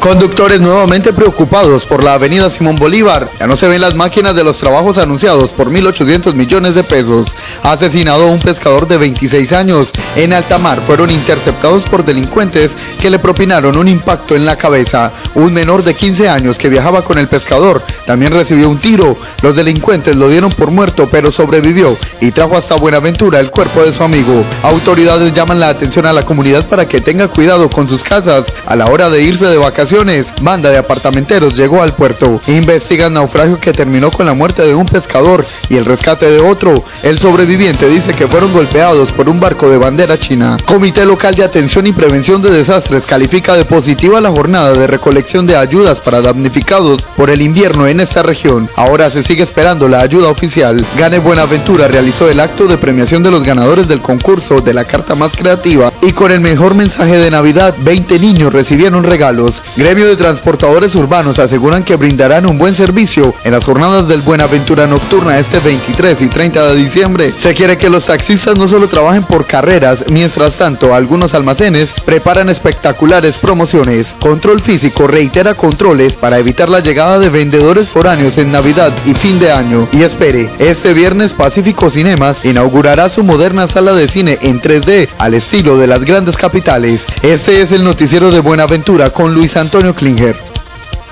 Conductores nuevamente preocupados por la avenida Simón Bolívar. Ya no se ven las máquinas de los trabajos anunciados por 1.800 millones de pesos. Asesinado un pescador de 26 años en alta mar. Fueron interceptados por delincuentes que le propinaron un impacto en la cabeza. Un menor de 15 años que viajaba con el pescador también recibió un tiro. Los delincuentes lo dieron por muerto pero sobrevivió y trajo hasta Buenaventura el cuerpo de su amigo. Autoridades llaman la atención a la comunidad para que tenga cuidado con sus casas a la hora de irse de vacaciones banda de apartamenteros llegó al puerto. Investigan naufragio que terminó con la muerte de un pescador y el rescate de otro. El sobreviviente dice que fueron golpeados por un barco de bandera china. Comité Local de Atención y Prevención de Desastres califica de positiva la jornada de recolección de ayudas para damnificados por el invierno en esta región. Ahora se sigue esperando la ayuda oficial. Gane Buenaventura realizó el acto de premiación de los ganadores del concurso de la carta más creativa y con el mejor mensaje de Navidad, 20 niños recibieron regalos. Gremio de Transportadores Urbanos aseguran que brindarán un buen servicio en las jornadas del Buenaventura Nocturna este 23 y 30 de diciembre. Se quiere que los taxistas no solo trabajen por carreras, mientras tanto algunos almacenes preparan espectaculares promociones. Control Físico reitera controles para evitar la llegada de vendedores foráneos en Navidad y fin de año. Y espere, este viernes Pacífico Cinemas inaugurará su moderna sala de cine en 3D al estilo de las grandes capitales. Este es el noticiero de Buenaventura con Luis Antonio Antonio Klinger.